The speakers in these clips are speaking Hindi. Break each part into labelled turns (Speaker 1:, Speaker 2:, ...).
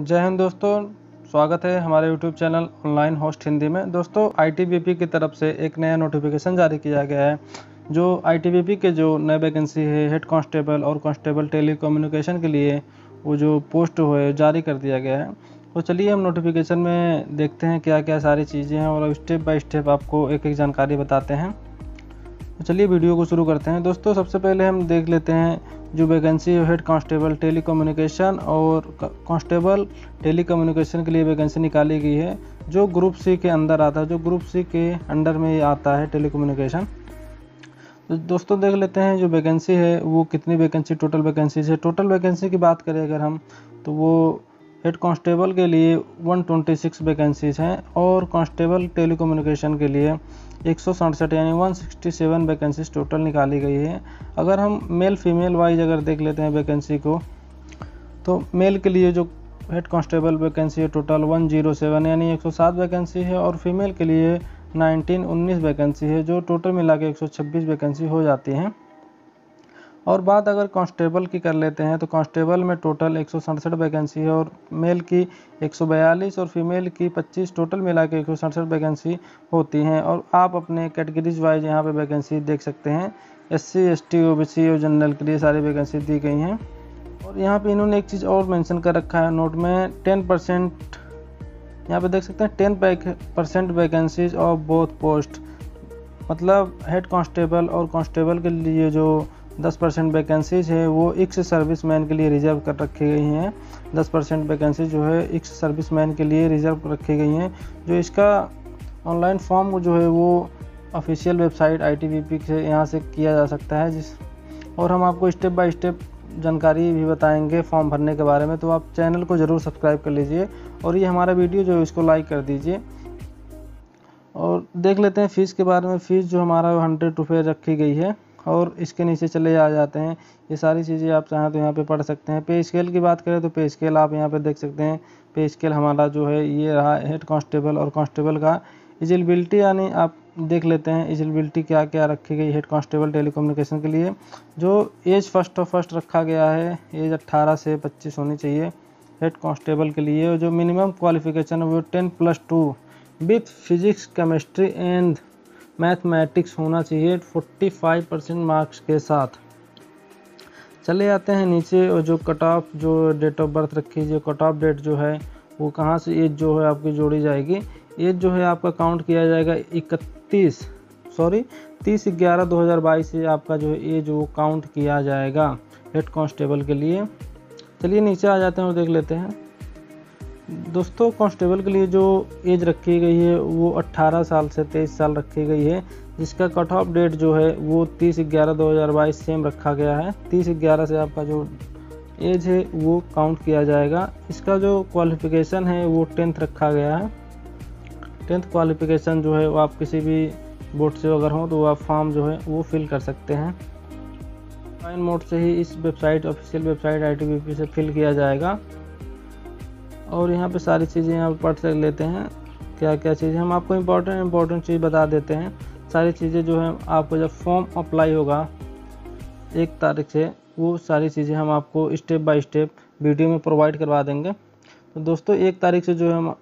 Speaker 1: जय हिंद दोस्तों, स्वागत है हमारे YouTube channel online host Hindi में। दोस्तों आईटीबीपी की तरफ़ से एक नया नोटिफिकेशन जारी किया गया है, जो आईटीबीपी के जो नए वैकेंसी है हेड कांस्टेबल और कांस्टेबल टेली के लिए वो जो पोस्ट है जारी कर दिया गया है। तो चलिए हम नोटिफिकेशन में देखते हैं क्या क्या सारी चीज़ें हैं और स्टेप बाय स्टेप आपको एक एक जानकारी बताते हैं। तो चलिए वीडियो को शुरू करते हैं। दोस्तों, सबसे पहले हम देख लेते हैं जो वैकेंसी है हेड कांस्टेबल टेली कम्युनिकेशन और कांस्टेबल टेली कम्युनिकेशन के लिए वैकेंसी निकाली गई है। जो ग्रुप सी के अंदर आता है, जो ग्रुप सी के अंडर में आता है टेली कम्युनिकेशन तो दोस्तों, देख लेते हैं जो वैकेंसी है, वो कितनी वैकेंसी टोटल वैकेंसीज है। टोटल वैकेंसी की बात करें अगर हम तो वो हेड कांस्टेबल के लिए 126 वैकेंसीज हैं और कांस्टेबल टेलीकम्युनिकेशन के लिए एक सौ सड़सठ यानी 167 वैकेंसीज टोटल निकाली गई है। अगर हम मेल फीमेल वाइज अगर देख लेते हैं वैकेंसी को तो मेल के लिए जो हेड कांस्टेबल वैकेंसी है टोटल 107 यानी 107 वैकेंसी है और फीमेल के लिए 19 19 वैकेंसी है, जो टोटल मिला के 126 वैकेंसी हो जाती हैं। और बात अगर कांस्टेबल की कर लेते हैं तो कांस्टेबल में टोटल एक सौ सड़सठ वैकेंसी है और मेल की 142 और फीमेल की 25 टोटल मिला के एक सौ सड़सठ वैकेंसी होती हैं। और आप अपने कैटेगरीज वाइज यहाँ पे वैकेंसी देख सकते हैं। S C S T O B C और जनरल के लिए सारी वैकेंसी दी गई हैं। और यहाँ पे इन्होंने एक चीज़ और मेंशन कर रखा है नोट में, टेन परसेंट, यहाँ पे देख सकते हैं ten percent vacancies of both post. मतलब हेड कांस्टेबल और कांस्टेबल के लिए जो 10 परसेंट वैकेंसीज है, वो इक्स सर्विस मैन के लिए रिज़र्व कर रखी गई हैं। 10 परसेंट वैकेंसी जो है, इक्स सर्विस मैन के लिए रिज़र्व रखी गई हैं। जो इसका ऑनलाइन फॉर्म जो है, वो ऑफिशियल वेबसाइट आई टी से यहाँ से किया जा सकता है, जिस और हम आपको स्टेप बाय स्टेप जानकारी भी बताएँगे फॉर्म भरने के बारे में। तो आप चैनल को ज़रूर सब्सक्राइब कर लीजिए और ये हमारा वीडियो जो है, इसको लाइक कर दीजिए। और देख लेते हैं फ़ीस के बारे में। फ़ीस जो हमारा हंड्रेड रुपये रखी गई है। और इसके नीचे चले आ जाते हैं। ये सारी चीज़ें आप चाहें तो यहाँ पे पढ़ सकते हैं। पे स्केल की बात करें तो पे स्केल आप यहाँ पे देख सकते हैं। पे स्केल हमारा जो है, ये रहा हेड कांस्टेबल और कांस्टेबल का इजिलबिलिटी यानी आप देख लेते हैं इजिलबिलिटी क्या क्या रखी गई हेड कांस्टेबल टेलीकम्युनिकेशन के लिए। जो एज फ़र्स्ट ऑफ़ फ़र्स्ट रखा गया है एज अट्ठारह से पच्चीस होनी चाहिए हेड कांस्टेबल के लिए। जो मिनिमम क्वालिफिकेशन है वो ten plus two with physics chemistry and mathematics होना चाहिए 45 परसेंट मार्क्स के साथ। चले आते हैं नीचे, और जो कट ऑफ़, जो डेट ऑफ़ बर्थ रखी, जो कट ऑफ़ डेट जो है, वो कहाँ से एज जो है आपकी जोड़ी जाएगी। एज जो है आपका काउंट किया जाएगा इकतीस सॉरी तीस ग्यारह दो हज़ार बाईस से आपका जो है एज वो काउंट किया जाएगा हेड कांस्टेबल के लिए। चलिए नीचे आ जाते हैं और देख लेते हैं। दोस्तों कांस्टेबल के लिए जो एज रखी गई है, वो 18 साल से 23 साल रखी गई है। जिसका कट ऑफ़ डेट जो है, वो 30 ग्यारह 2022 सेम रखा गया है। 30 ग्यारह से आपका जो एज है, वो काउंट किया जाएगा। इसका जो क्वालिफिकेशन है, वो टेंथ रखा गया है। टेंथ क्वालिफिकेशन जो है, वो आप किसी भी बोर्ड से अगर हो तो आप फॉर्म जो है, वो फिल कर सकते हैं। ऑनलाइन मोड से ही इस वेबसाइट ऑफिशियल वेबसाइट आई से फिल किया जाएगा। और यहाँ पे सारी चीज़ें यहाँ पर पढ़ लेते हैं। क्या क्या चीज़ें हम आपको इम्पोर्टेंट इम्पोर्टेंट चीज़ बता देते हैं। सारी चीज़ें जो है, आपको जब फॉर्म अप्लाई होगा, एक तारीख से वो सारी चीज़ें हम आपको स्टेप बाय स्टेप वीडियो में प्रोवाइड करवा देंगे। तो दोस्तों, एक तारीख से जो है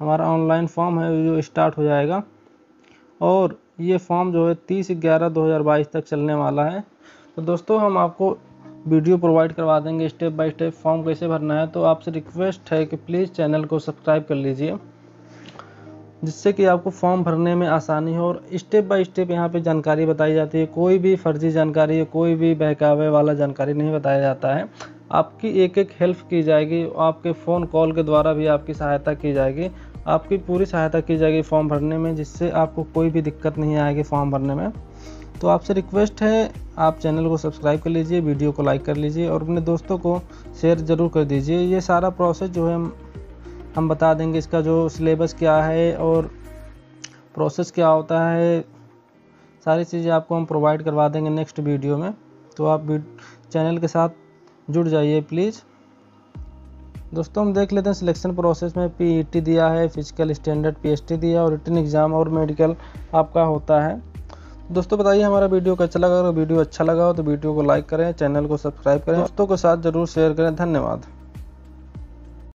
Speaker 1: हमारा ऑनलाइन फॉर्म है जो स्टार्ट हो जाएगा। और ये फॉर्म जो है, तीस ग्यारह दो हज़ार बाईस तक चलने वाला है। तो दोस्तों, हम आपको वीडियो प्रोवाइड करवा देंगे स्टेप बाय स्टेप फॉर्म कैसे भरना है तो आपसे रिक्वेस्ट है कि प्लीज़ चैनल को सब्सक्राइब कर लीजिए, जिससे कि आपको फॉर्म भरने में आसानी हो। और स्टेप बाय स्टेप यहाँ पे जानकारी बताई जाती है, कोई भी फर्जी जानकारी या कोई भी बहकावे वाला जानकारी नहीं बताया जाता है। आपकी एक एक हेल्प की जाएगी, आपके फ़ोन कॉल के द्वारा भी आपकी सहायता की जाएगी, आपकी पूरी सहायता की जाएगी फॉर्म भरने में, जिससे आपको कोई भी दिक्कत नहीं आएगी फॉर्म भरने में। तो आपसे रिक्वेस्ट है, आप चैनल को सब्सक्राइब कर लीजिए, वीडियो को लाइक कर लीजिए और अपने दोस्तों को शेयर ज़रूर कर दीजिए। ये सारा प्रोसेस जो है, हम बता देंगे इसका जो सिलेबस क्या है और प्रोसेस क्या होता है, सारी चीज़ें आपको हम प्रोवाइड करवा देंगे नेक्स्ट वीडियो में। तो आप चैनल के साथ जुड़ जाइए प्लीज़। दोस्तों, हम देख लेते हैं सिलेक्शन प्रोसेस में पीईटी दिया है, फ़िज़िकल स्टैंडर्ड पीएसटी दिया और रिटर्न एग्ज़ाम और मेडिकल आपका होता है। दोस्तों बताइए हमारा वीडियो कैसा लगा? अगर वीडियो अच्छा लगा हो तो वीडियो को लाइक करें, चैनल को सब्सक्राइब करें, दोस्तों के साथ ज़रूर शेयर करें। धन्यवाद।